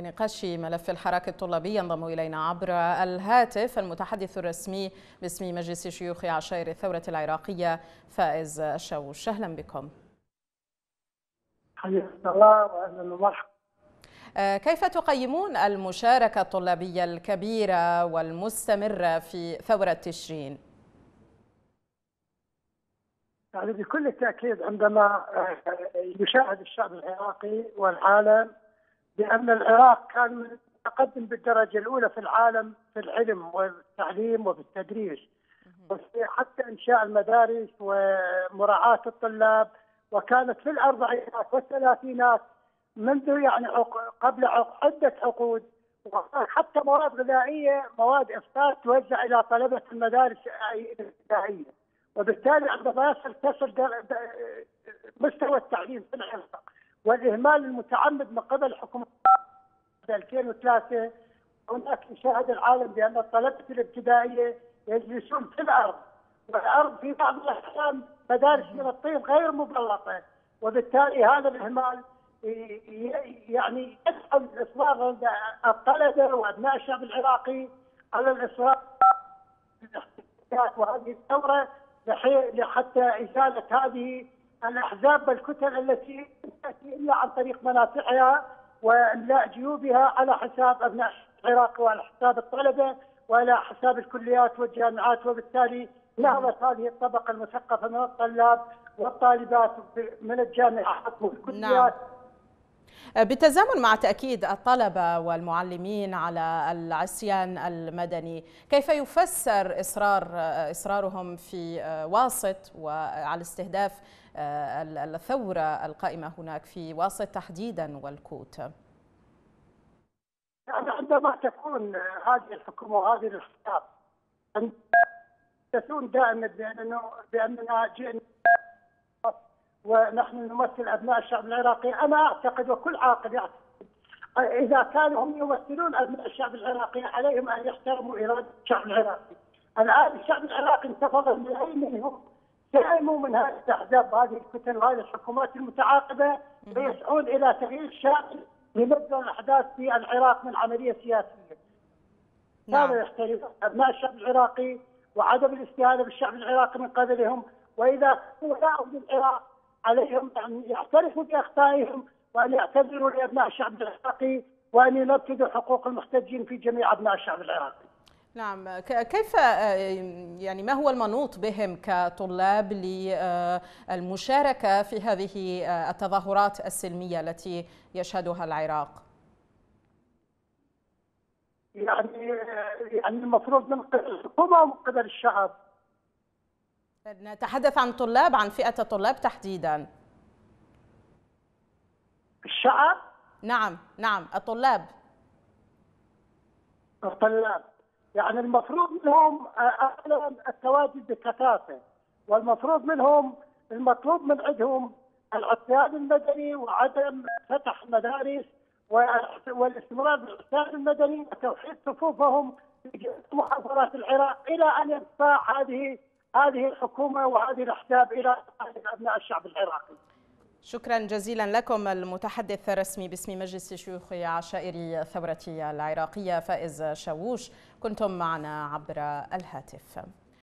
لنقاش ملف الحراك الطلابي ينضم إلينا عبر الهاتف المتحدث الرسمي باسم مجلس شيوخ عشائر الثورة العراقية فائز الشاوش أهلا بكم. حياك الله وأهلا ومرحبا. كيف تقيمون المشاركة الطلابية الكبيرة والمستمرة في ثورة تشرين؟ يعني بكل تأكيد عندما يشاهد الشعب العراقي والعالم بأن العراق كان متقدم بالدرجة الأولى في العالم في العلم والتعليم وبالتدريس. حتى إنشاء المدارس ومراعاة الطلاب وكانت في الأربعينات والثلاثينات منذ يعني قبل عدة عقود حتى مواد غذائية مواد إفطار توزع إلى طلبة المدارس الإبتدائية. وبالتالي عندما يصل تصل مستوى التعليم في العراق. والاهمال المتعمد من قبل حكومة 2003 هناك يشاهد العالم بأن الطلبة الابتدائية يجلسون في الأرض والأرض في بعض الأحيان مدارس من الطين غير مبلطة وبالتالي هذا الإهمال يعني يدعم الإصرار عند الطلبة وأبناء الشعب العراقي على الإصرار. وهذه الثورة حتى إزالة هذه الأحزاب والكتل التي تاتي الا عن طريق منافعها وإملاء جيوبها على حساب أبناء العراق وعلى حساب الطلبة وعلى حساب الكليات والجامعات وبالتالي نهضت هذه الطبقة المثقفة من الطلاب والطالبات من الجامعات والكليات نعم. بالتزامن مع تأكيد الطلبة والمعلمين على العصيان المدني كيف يفسر إصرار إصرارهم في واسط وعلى استهداف الثورة القائمة هناك في واسط تحديدا والكوت؟ يعني عندما تكون هذه الحكومة وهذه الحساب تكون دائما بأننا جئنا ونحن نمثل أبناء الشعب العراقي أنا أعتقد وكل عاقل يعتقد إذا كانوا هم يمثلون أبناء الشعب العراقي عليهم أن يحترموا إرادة الشعب العراقي. الآن الشعب العراقي انتفض من اي منهم سلموا من هذه الأحزاب هذه الكتل وهذه الحكومات المتعاقبة ويسعون إلى تغيير شامل لمجرى الأحداث في العراق من عملية سياسية. نعم. هذا يحترم أبناء الشعب العراقي وعدم الاستهانه بالشعب العراقي من قبلهم وإذا ولاء للعراق عليهم أن يعترفوا بأخطائهم وأن يعتذروا لأبناء الشعب العراقي وأن ينفذوا حقوق المحتجين في جميع أبناء الشعب العراقي. نعم كيف يعني ما هو المنوط بهم كطلاب للمشاركة في هذه التظاهرات السلمية التي يشهدها العراق؟ يعني يعني المفروض من قبل الحكومة ومن قبل الشعب نتحدث عن طلاب عن فئة الطلاب تحديدا. الشعب؟ نعم نعم. الطلاب. الطلاب. يعني المفروض منهم اولا التواجد بكثافه والمفروض منهم المطلوب من عندهم العصيان المدني وعدم فتح المدارس والاستمرار بالعصيان المدني وتوحيد صفوفهم في محافظات العراق إلى أن يرفع هذه هذه الحكومة وهذه الأحزاب إلى أبناء الشعب العراقي. شكرا جزيلا لكم المتحدث الرسمي باسم مجلس شيوخ عشائر الثورة العراقية فائز شاووش كنتم معنا عبر الهاتف.